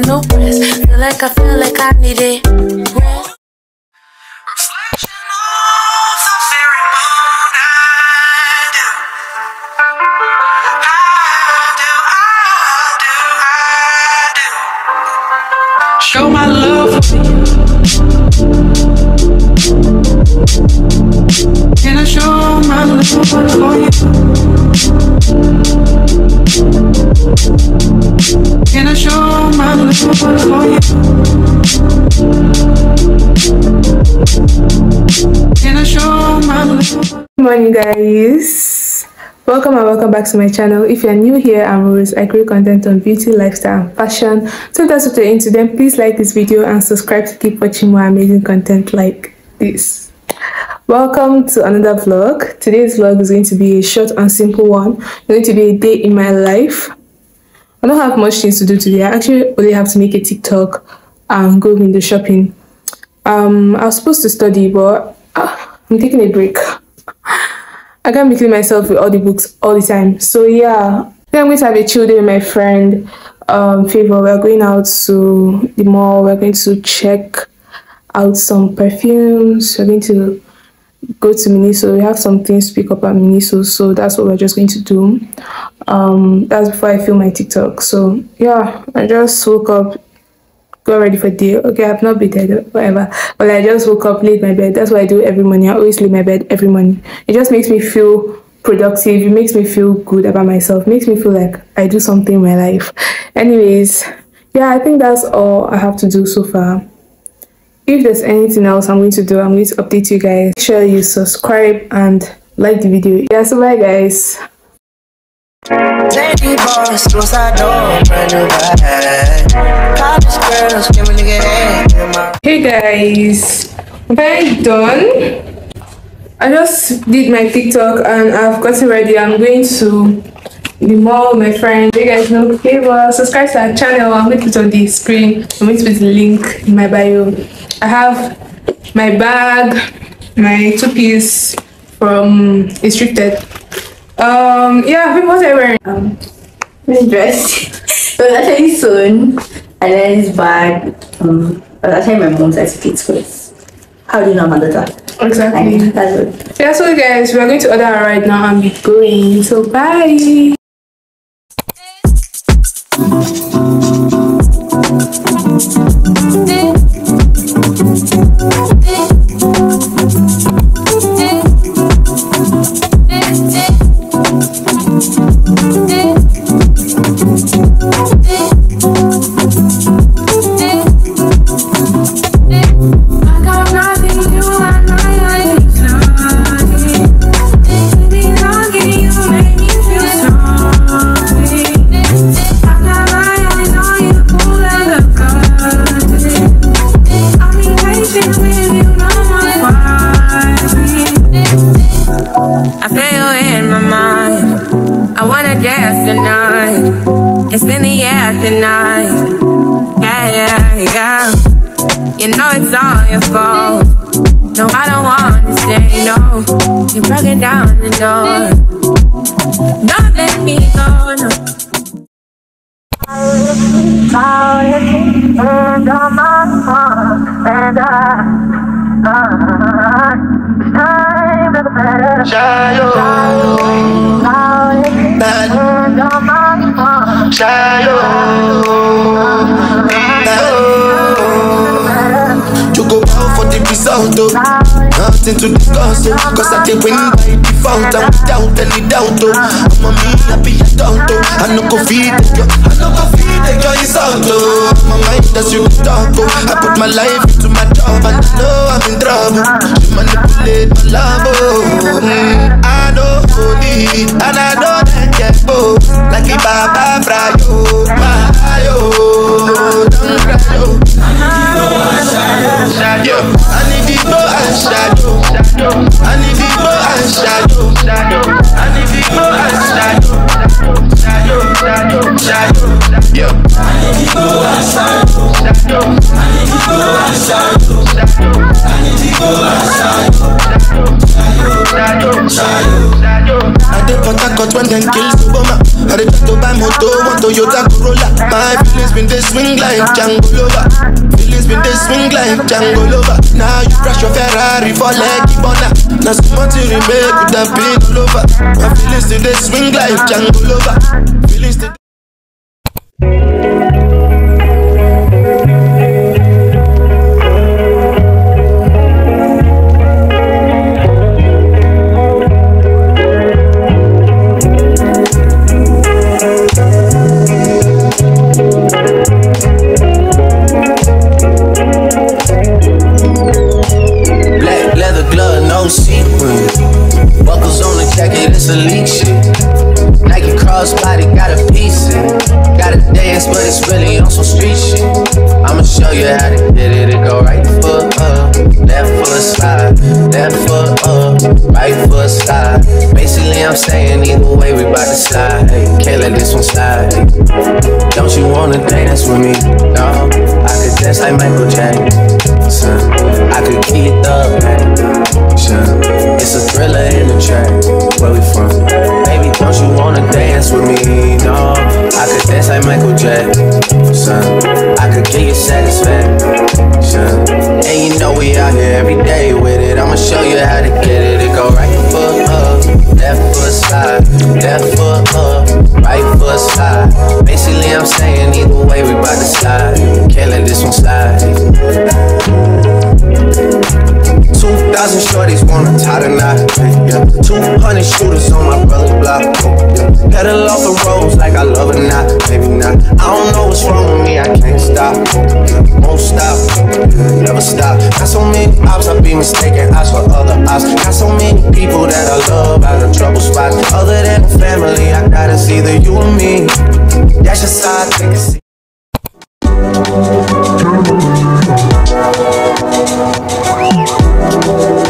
got no rest. Feel like I feel like I need it. Rest. The very I do. I do, I do, I do. Show my love for. Can I show my love for you? Can I show Good morning guys. Welcome and welcome back to my channel. If you're new here i'm rose. I create content on beauty lifestyle and fashion. So if that's what you're into then please like this video and subscribe to keep watching more amazing content like this. Welcome to another vlog. Today's vlog is going to be a short and simple one. It's going to be a day in my life i don't have much things to do today i actually only have to make a tiktok and go window shopping um i was supposed to study but uh, i'm taking a break I can't be killing myself with all the books all the time. So yeah, then I'm going to have a chill day with my friend. Um, Favour, we're going out to the mall. We're going to check out some perfumes. We're going to go to Miniso. We have some things to pick up at Miniso, so that's what we're just going to do. Um, that's before I film my TikTok. So yeah, I just woke up got ready for day. Okay, I've not been there, whatever. But I just woke up, laid my bed. That's what I do every morning. I always lay my bed every morning. It just makes me feel productive. It makes me feel good about myself. It makes me feel like I do something in my life. Anyways, yeah, I think that's all I have to do so far. If there's anything else I'm going to do, I'm going to update you guys. Make sure you subscribe and like the video. Yeah, so bye guys. JD boss, suicide door, brand new bag. College girls, give me nigga head. in my- Hey guys, very done. I just did my TikTok and I've gotten ready. I'm going to the mall with my friend. You guys know, Favour, subscribe to our channel. I'm going to put it on the screen. I'm going to put the link in my bio. I have my bag, my two piece from Restricted. Um, yeah, what was I wearing? Um, This dress. it was actually sewn, and then this bag. Um, was actually my mom's certificate because how do you know I'm that? exactly. And that's it. Yeah, so guys, we are going to order right now and be going. So bye. Feel in my mind. I wanna dance tonight. It's in the air tonight. Yeah, yeah, yeah. You know it's all your fault. No, I don't want to say no. You're breaking down the door. Don't let me go, no. And on my heart, and I, I, it's time for Shayo, bad, shayo, bad. Go out for the result, oh. Nothing to discuss, oh. Cause I did win by default, and without any doubt, oh. I'm a me, I be a don't, oh. I no go feed the girl, I no go feed the girl, it's out, oh. My mind as you talk, oh. I put my life into my job, and I know I'm in trouble. Love, oh. Mm, I know holy, and I Them kill Obama. I try to buy moto, one Toyota Corolla. My feelings been they swing like Django Lover. Feelings been they swing like Django Lover. Now you crash your Ferrari for leggy bonner. Now someone to remake with that pain all over. My feelings still they swing like Django Lover. Feelings still dance, but it's really on some street shit. I'ma show you how to get it. It go right foot up, left foot slide, left foot up, right foot slide. Basically, I'm saying either way, we bout to slide. Can't let this one slide. Don't you wanna dance with me? No, I don't know what's wrong with me, I can't stop. Won't stop, never stop. Got so many ops, I be mistaken eyes for other ops. Got so many people that I love out of trouble spots. Other than the family, I gotta see the you and me. That's just how I think it. Thank